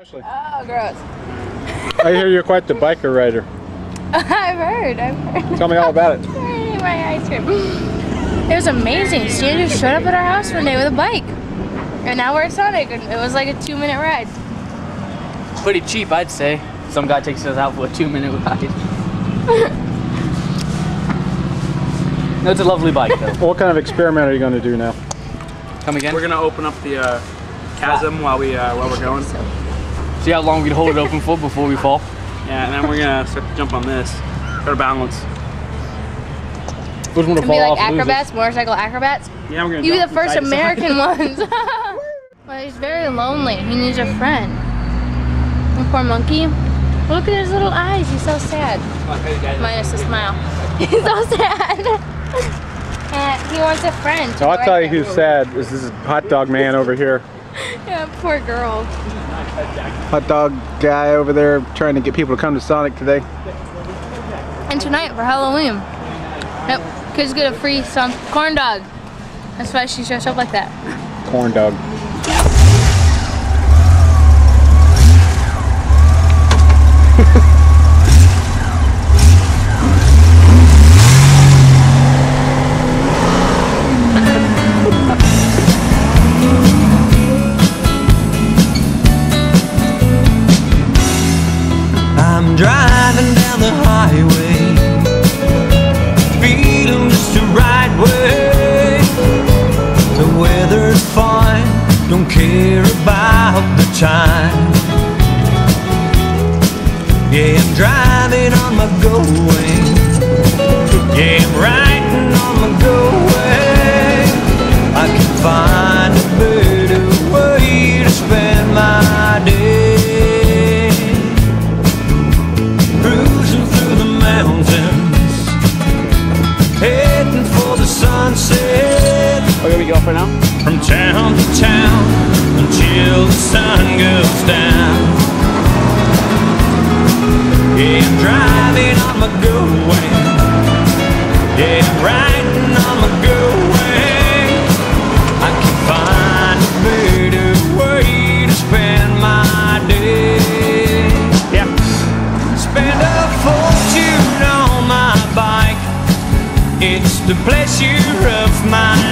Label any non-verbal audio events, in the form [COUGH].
Ashley, Oh, gross. I hear you're quite the biker rider. [LAUGHS] I've heard. I've heard. Tell me all about it. [LAUGHS] My ice cream. It was amazing. Stan just showed up at our house one day with a bike. And now we're at Sonic, and it was like a two minute ride. Pretty cheap, I'd say. Some guy takes us out for a two minute [LAUGHS] ride. no, it's a lovely bike though. What kind of experiment are you going to do now? Come again? We're gonna open up the uh, chasm while we uh, while we're going. See how long we can hold it open for before we fall. Yeah, and then we're gonna start to jump on this. Try to balance. Who's going to Gonna fall be like off and acrobats, motorcycle acrobats. Yeah, we're gonna. You be the first side to side. American [LAUGHS] ones. [LAUGHS] well, he's very lonely. He needs a friend. The poor monkey. Look at his little eyes. He's so sad. Minus the smile. [LAUGHS] He's so sad. and he wants a friend. So I'll tell you who's sad. is This is hot dog man over here. Yeah, poor girl. Hot dog guy over there trying to get people to come to Sonic today. And tonight for Halloween. Yep, kids get a free some corn dog. That's why she dressed up like that. Corn dog. Care about the time. Yeah, I'm driving on my go way. Yeah, I'm riding on my go way. I can find a better way to spend my day cruising through the mountains, heading for the sunset go for now? From town to town until the sun goes down. Yeah, I'm driving on my go way. Yeah, I'm riding on my go way. I can find a better way to spend my day. Yeah. Spend a fortune on my bike. It's the pleasure of my